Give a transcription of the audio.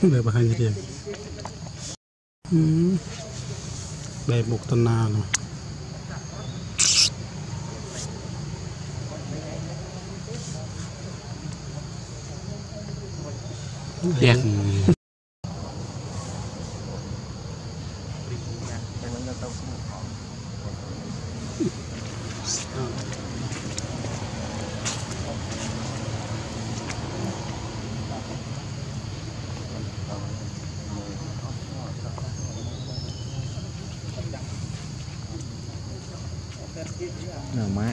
នៅបង្ហាញទៀតបែបមុខតណានោះទៀត là má.